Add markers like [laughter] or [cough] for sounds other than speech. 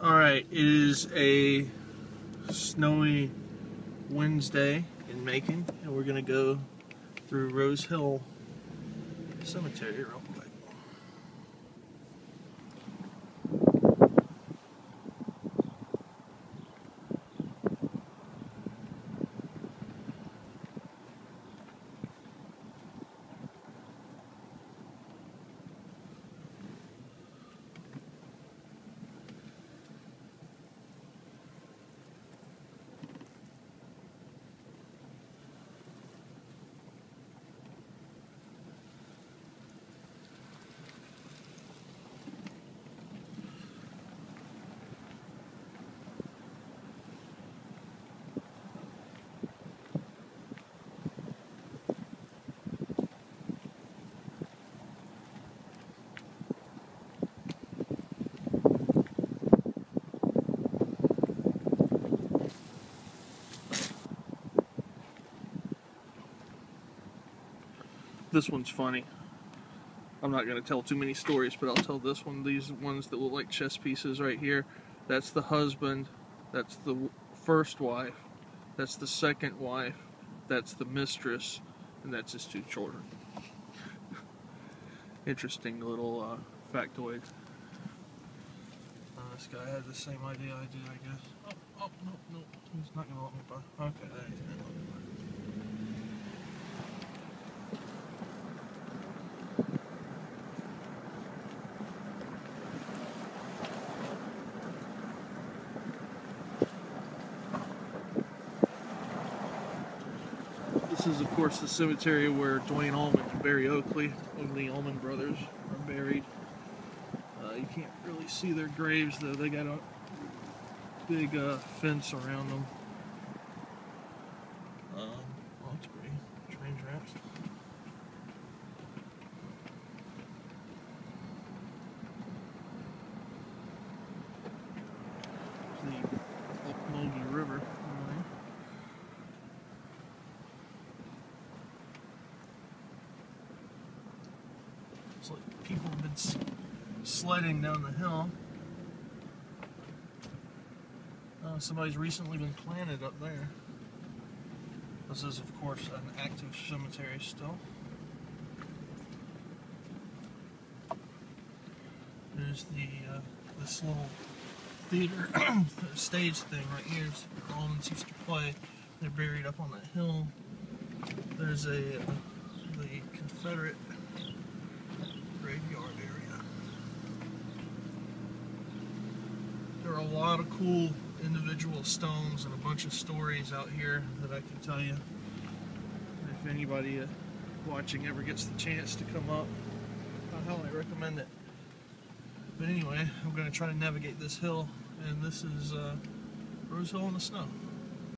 Alright, it is a snowy Wednesday in Macon, and we're going to go through Rose Hill Cemetery real This one's funny. I'm not going to tell too many stories, but I'll tell this one. These ones that look like chess pieces right here. That's the husband. That's the first wife. That's the second wife. That's the mistress. And that's his two children. [laughs] Interesting little uh, factoid. Uh, this guy had the same idea I did, I guess. Oh, oh, no, no. He's not going to let me buy. Okay, there he's going to let me buy. This is, of course, the cemetery where Duane Allman and Berry Oakley, of the Allman brothers, are buried. Uh, you can't really see their graves, though. They got a big uh, fence around them. Um, oh, that's pretty. The Ocmulgee River. over there. It's like people have been sledding down the hill. Uh, somebody's recently been planted up there. This is, of course, an active cemetery still. There's the uh, this little theater [clears throat] stage thing right here. is where Allmans used to play. They're buried up on that hill. There's a uh, the Confederate graveyard area. There are a lot of cool individual stones and a bunch of stories out here that I can tell you. If anybody uh, watching ever gets the chance to come up, I highly recommend it. But anyway, I'm going to try to navigate this hill, and this is uh, Rose Hill in the snow.